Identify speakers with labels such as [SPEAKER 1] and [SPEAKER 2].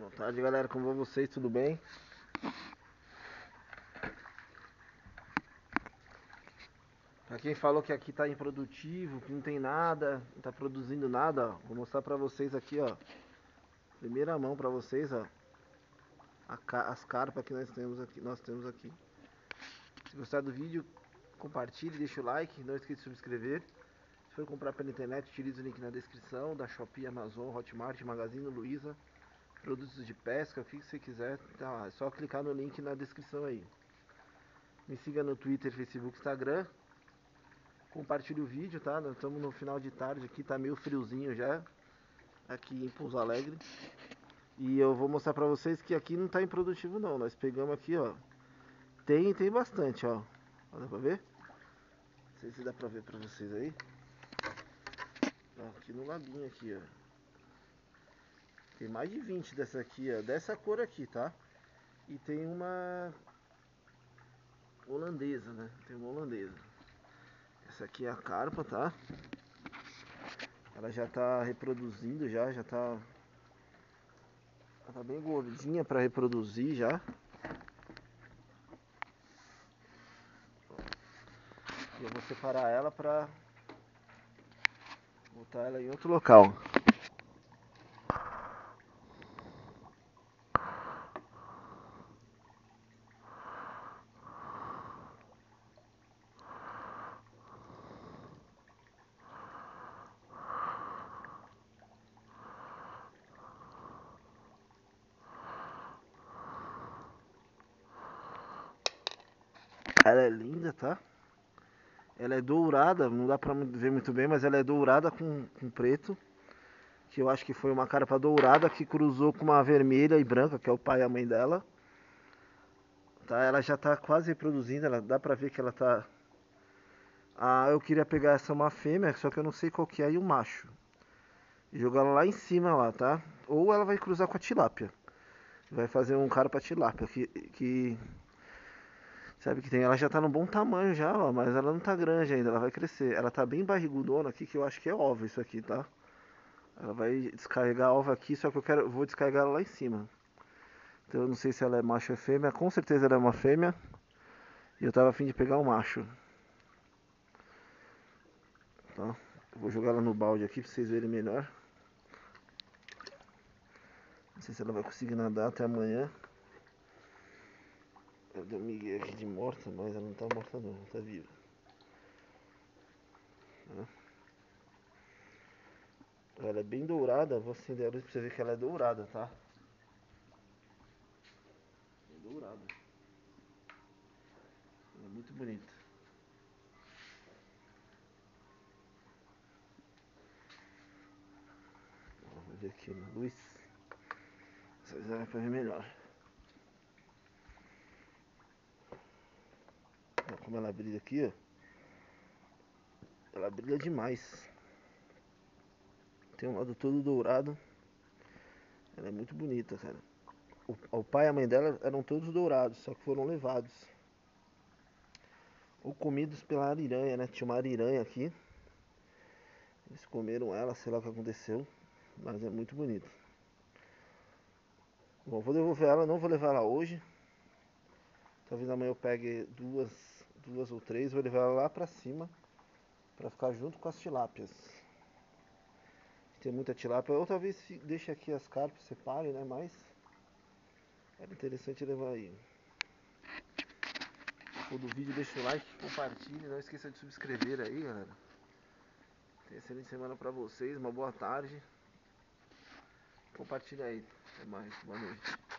[SPEAKER 1] Boa tarde galera, como vão vocês? Tudo bem? Pra quem falou que aqui tá improdutivo, que não tem nada, não tá produzindo nada, ó, vou mostrar pra vocês aqui, ó. Primeira mão pra vocês, ó. as carpas que nós temos aqui, nós temos aqui. Se gostar do vídeo, compartilhe, deixa o like, não esqueça de se inscrever. Se for comprar pela internet, utilize o link na descrição da Shopee, Amazon, Hotmart, Magazine Luiza produtos de pesca, o que você quiser, tá lá. É só clicar no link na descrição aí. Me siga no Twitter, Facebook, Instagram. Compartilhe o vídeo, tá? Nós estamos no final de tarde aqui, tá meio friozinho já. Aqui em Pouso Alegre. E eu vou mostrar pra vocês que aqui não tá improdutivo não. Nós pegamos aqui, ó. Tem, tem bastante, ó. Dá pra ver? Não sei se dá pra ver pra vocês aí. Aqui no laguinho aqui, ó. Tem mais de 20 dessa aqui, ó. Dessa cor aqui, tá? E tem uma holandesa, né? Tem uma holandesa. Essa aqui é a carpa, tá? Ela já tá reproduzindo já, já tá... Ela tá bem gordinha pra reproduzir já. E eu vou separar ela pra botar ela em outro local. Ela é linda, tá? Ela é dourada, não dá pra ver muito bem, mas ela é dourada com, com preto. Que eu acho que foi uma carpa dourada que cruzou com uma vermelha e branca, que é o pai e a mãe dela. Tá? Ela já tá quase reproduzindo, ela, dá pra ver que ela tá... Ah, eu queria pegar essa uma fêmea, só que eu não sei qual que é, e o um macho. Jogar ela lá em cima lá, tá? Ou ela vai cruzar com a tilápia. Vai fazer um cara tilápia, que... que Sabe que tem, ela já tá num bom tamanho já, ó, mas ela não tá grande ainda, ela vai crescer. Ela tá bem barrigudona aqui, que eu acho que é ovo isso aqui, tá? Ela vai descarregar a ova aqui, só que eu quero, vou descarregar ela lá em cima. Então eu não sei se ela é macho ou é fêmea, com certeza ela é uma fêmea. E eu tava afim de pegar o um macho. Tá? vou jogar ela no balde aqui pra vocês verem melhor. Não sei se ela vai conseguir nadar até amanhã. Eu dei um migué aqui de morta, mas ela não tá morta não, tá viva. Ela é bem dourada, vou acender a luz pra você ver que ela é dourada, tá? É dourada. é muito bonita. Vamos ver aqui na luz. Vocês vão ver melhor. Como ela brilha aqui, ó. Ela brilha demais. Tem um lado todo dourado. Ela é muito bonita, cara. O, o pai e a mãe dela eram todos dourados, só que foram levados. Ou comidos pela ariranha, né? Tinha uma ariranha aqui. Eles comeram ela, sei lá o que aconteceu. Mas é muito bonita. Bom, vou devolver ela, não vou levar ela hoje. Talvez amanhã eu pegue duas duas ou três, vou levar lá pra cima para ficar junto com as tilápias. Tem muita tilápia, ou talvez deixe aqui as carpas, separe, né? Mas é interessante levar aí. Se do vídeo, deixa o like, compartilhe, não esqueça de subscrever aí, galera. Tenha excelente semana pra vocês, uma boa tarde. Compartilha aí. Até mais, boa noite.